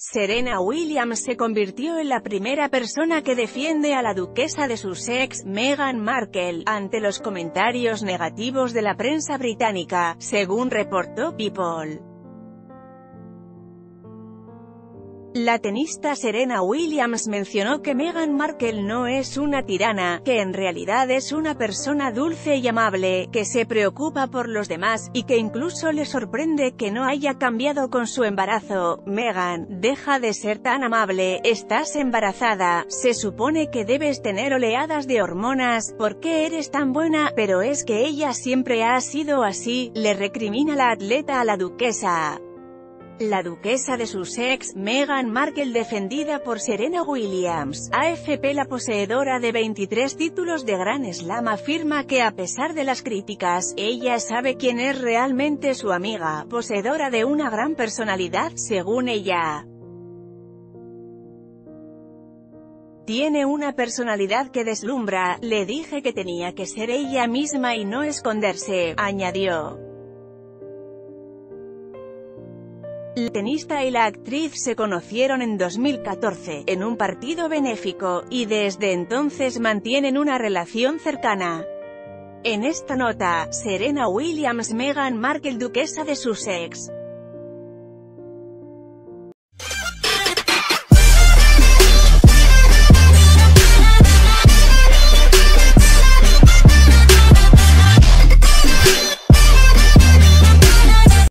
Serena Williams se convirtió en la primera persona que defiende a la duquesa de Sussex, Meghan Markle, ante los comentarios negativos de la prensa británica, según reportó People. La tenista Serena Williams mencionó que Meghan Markle no es una tirana, que en realidad es una persona dulce y amable, que se preocupa por los demás, y que incluso le sorprende que no haya cambiado con su embarazo. Meghan, deja de ser tan amable, estás embarazada, se supone que debes tener oleadas de hormonas, ¿por qué eres tan buena? Pero es que ella siempre ha sido así, le recrimina la atleta a la duquesa. La duquesa de Sussex, Meghan Markle defendida por Serena Williams, AFP la poseedora de 23 títulos de Gran Slam afirma que a pesar de las críticas, ella sabe quién es realmente su amiga, poseedora de una gran personalidad, según ella. Tiene una personalidad que deslumbra, le dije que tenía que ser ella misma y no esconderse, añadió. La tenista y la actriz se conocieron en 2014, en un partido benéfico, y desde entonces mantienen una relación cercana. En esta nota, Serena Williams Meghan Markle duquesa de Sussex